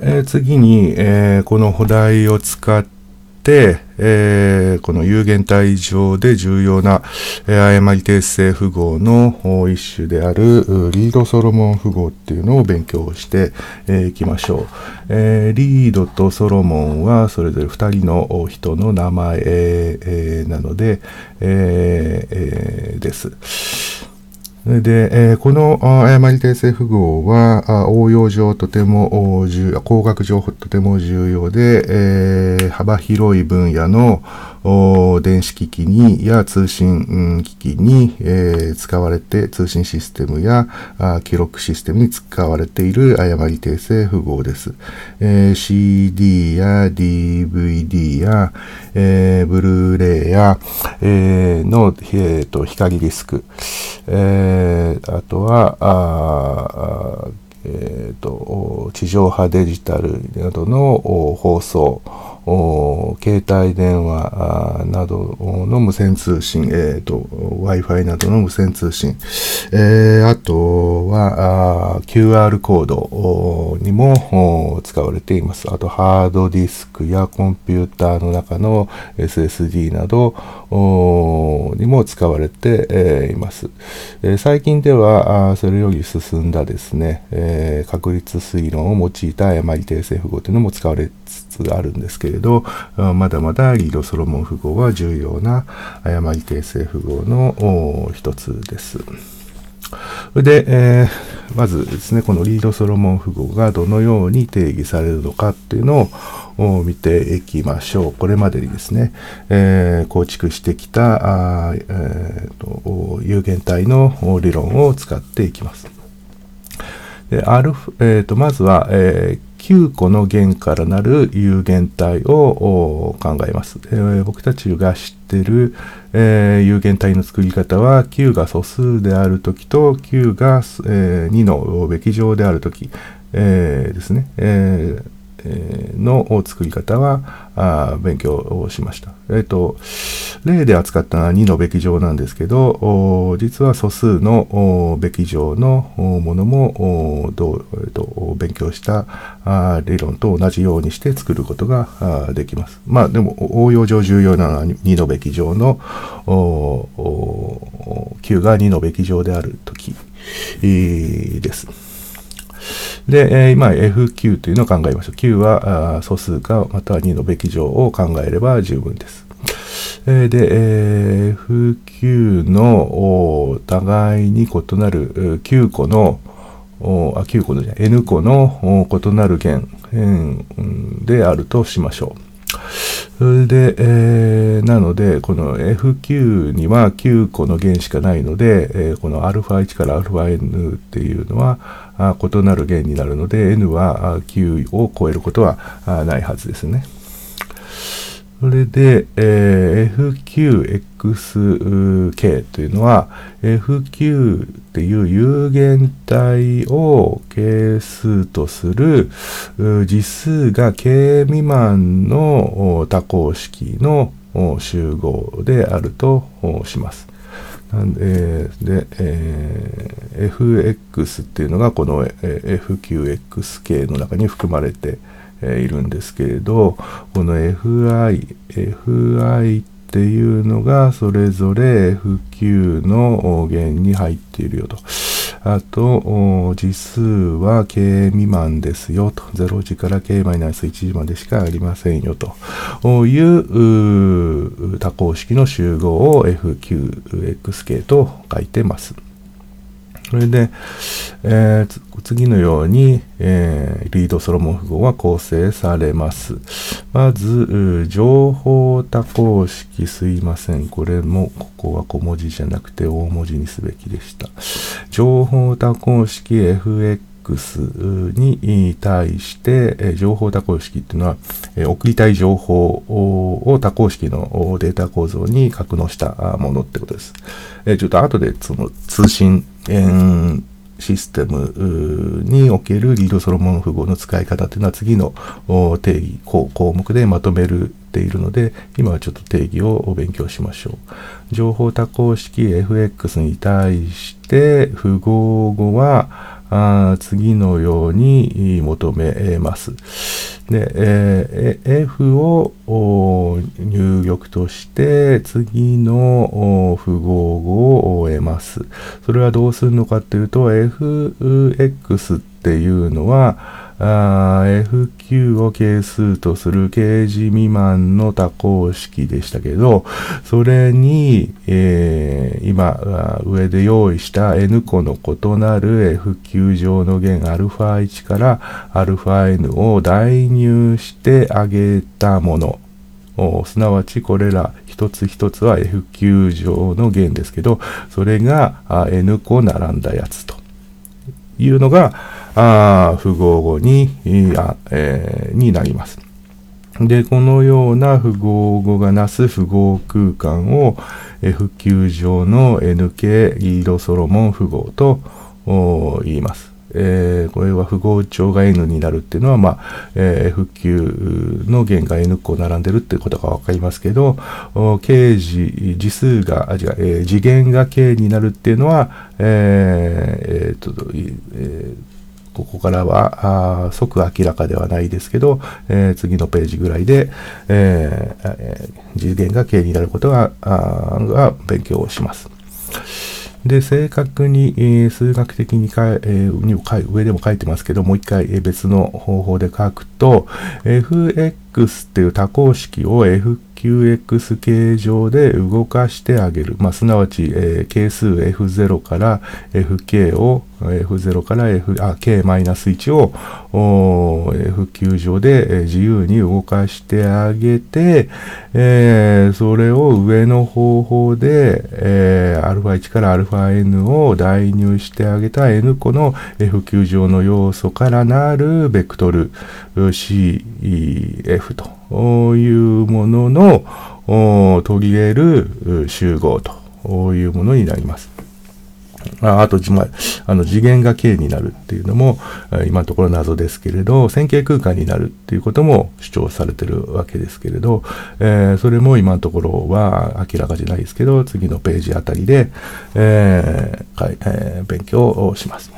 えー、次に、えー、この補題を使って、えー、この有限体上で重要な、えー、誤り定性符号の一種であるリードソロモン符号っていうのを勉強してい、えー、きましょう、えー。リードとソロモンはそれぞれ2人の人の名前、えー、なので、えー、です。で、えー、この誤り訂正符号は応用上とても重要、工学上とても重要で、えー、幅広い分野の電子機器にや通信機器に、えー、使われて通信システムや記録システムに使われている誤り訂正符号です。えー、CD や DVD や、えー、ブルーレイや、えー、の、えーと、光ディスク、えー、あとはあえーと地上波デジタルなどの放送携帯電話などの無線通信、えーと、Wi-Fi などの無線通信、えー、あとはあ QR コードにも使われています。あとハードディスクやコンピューターの中の SSD などにも使われて、います。えー、最近ではあそれより進んだですね、えー、確率推論を用いた誤り訂正符号というのも使われつつあるんですけれど、まだまだリードソロモン符号は重要な誤り訂正符号の一つです。で、えー、まずですね、このリードソロモン符号がどのように定義されるのかっていうのを見ていきましょう。これまでにですね、えー、構築してきたあ、えーと、有限体の理論を使っていきます。でアルフえーと、まずは、えー9個の弦からなる有限体を考えます。えー、僕たちが知ってる、えー、有限体の作り方は9が素数であるときと9が、えー、2のべき乗であるとき、えですね。えーの作り方は勉強をしました。えっ、ー、と、例で扱ったのは2のべき乗なんですけど、実は素数のべき乗のものもどう、えーと、勉強した理論と同じようにして作ることができます。まあでも応用上重要なのは2のべき乗の9が2のべき乗であるときです。で、えー、今 FQ というのを考えましょう。Q は素数かまたは2のべき乗を考えれば十分です。え、で、えー、FQ の互いに異なる9個のあ9個のじゃ N 個の異なる弦であるとしましょう。それで、えー、なので、この FQ には9個の弦しかないので、えー、この α1 から αn っていうのはあ異なる弦になるので、n は9を超えることはないはずですね。それで、えー、FQXK というのは FQ っていう有限体を係数とする実数が K 未満の多項式の集合であるとします。なんで、で、えー、FX っていうのがこの FQXK の中に含まれているんですけれど、この FI、FI っていうのがそれぞれ FQ の弦に入っているよと。あと、実数は k 未満ですよと。0時から k-1 時までしかありませんよという多項式の集合を FQXK と書いてます。それで、えー、次のように、えー、リードソロモン符号は構成されます。まず、情報多項式すいません。これも、ここは小文字じゃなくて大文字にすべきでした。情報多項式 fx に対して、情報多項式っていうのは、送りたい情報を多項式のデータ構造に格納したものってことです。ちょっと後でその通信システムにおけるリードソロモン符号の使い方っていうのは次の定義項目でまとめるているので今はちょっと定義を勉強しましょう情報多項式 fx に対して符号語はあ次のように求めます。で、えー、F を入力として次の符号語を得ます。それはどうするのかっていうと fx っていうのは FQ を係数とする掲示未満の多項式でしたけど、それに、えー、今、上で用意した N 個の異なる FQ 上の弦 α1 から αn を代入してあげたもの。すなわちこれら一つ一つは FQ 上の弦ですけど、それが N 個並んだやつというのが、あ符号語にあ、えー、になります。で、このような符号語がなす符号空間を F9 上の NK イードソロモン符号と言います。えー、これは符号帳が N になるっていうのは、まあえー、F 級の弦が N 個並んでるっていうことがわかりますけど、形字、字数が、あ、違う、えー、次元が K になるっていうのは、えー、えー、と、えーここからはあ即明らかではないですけど、えー、次のページぐらいで、えー、実現が形になることがが勉強をします。で、正確に、えー、数学的にか、えー、に上でも書いてますけど、もう一回、え、別の方法で書くと、fx っていう多項式を f QX 形状で動かしてあげる。まあ、すなわち、えー、係数 F0 から FK を F0 から F、あ、K-1 を F 球上で、自由に動かしてあげて、えー、それを上の方法で、えー、α1 から αn を代入してあげた n 個の F 球上の要素からなるベクトル CF というものの途切れる集合というものになります。ああと、まあ、の次元が K になるっていうのも、今のところ謎ですけれど、線形空間になるっていうことも主張されてるわけですけれど、えー、それも今のところは明らかじゃないですけど、次のページあたりで、えーえー、勉強をします。